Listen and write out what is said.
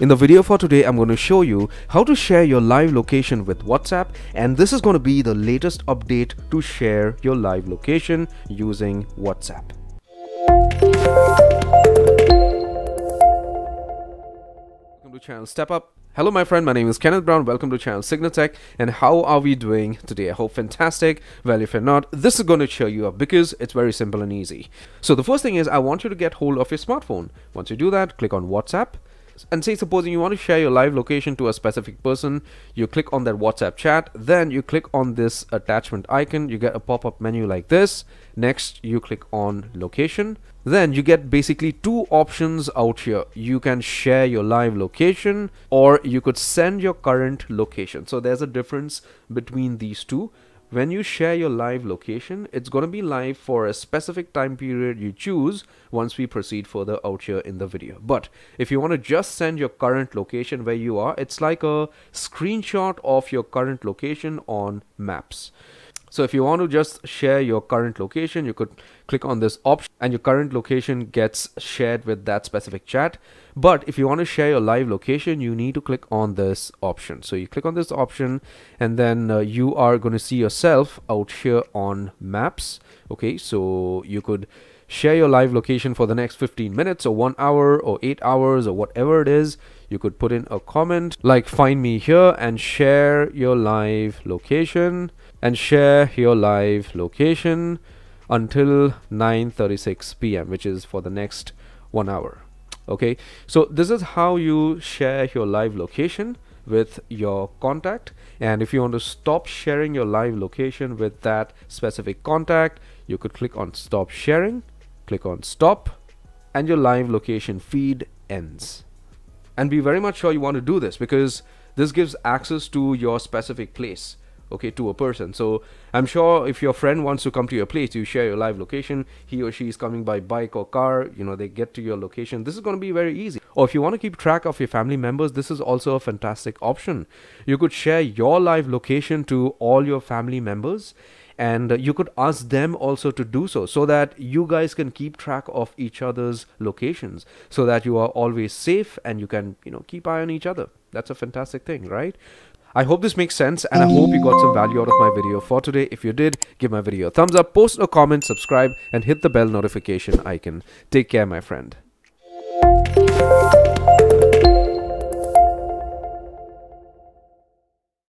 In the video for today, I'm going to show you how to share your live location with WhatsApp and this is going to be the latest update to share your live location using WhatsApp. Welcome to channel Step Up. Hello my friend, my name is Kenneth Brown. Welcome to channel CygnaTech and how are we doing today? I hope fantastic. Well, if you're not, this is going to cheer you up because it's very simple and easy. So the first thing is I want you to get hold of your smartphone. Once you do that, click on WhatsApp and say supposing you want to share your live location to a specific person you click on that whatsapp chat then you click on this attachment icon you get a pop-up menu like this. Next you click on location. Then you get basically two options out here. You can share your live location or you could send your current location. So there's a difference between these two when you share your live location, it's going to be live for a specific time period you choose once we proceed further out here in the video. But if you want to just send your current location where you are, it's like a screenshot of your current location on maps. So if you want to just share your current location, you could click on this option and your current location gets shared with that specific chat. But if you want to share your live location, you need to click on this option. So you click on this option and then uh, you are going to see yourself out here on maps. Okay, so you could share your live location for the next 15 minutes or one hour or eight hours or whatever it is. You could put in a comment like find me here and share your live location and share your live location until 9:36 p.m. which is for the next 1 hour. Okay? So this is how you share your live location with your contact. And if you want to stop sharing your live location with that specific contact you could click on stop sharing click on stop and your live location feed ends. And be very much sure you want to do this because this gives access to your specific place okay to a person. So i'm sure if your friend wants to come to your place you share your live location he or she is coming by bike or car you know they get to your location. This is going to be very easy. Or if you want to keep track of your family members this is also a fantastic option. You could share your live location to all your family members and uh, you could ask them also to do so so that you guys can keep track of each other's locations so that you are always safe and you can you know keep eye on each other that's a fantastic thing right I hope this makes sense and I hope you got some value out of my video for today. If you did, give my video a thumbs up, post a comment, subscribe and hit the bell notification icon. Take care my friend.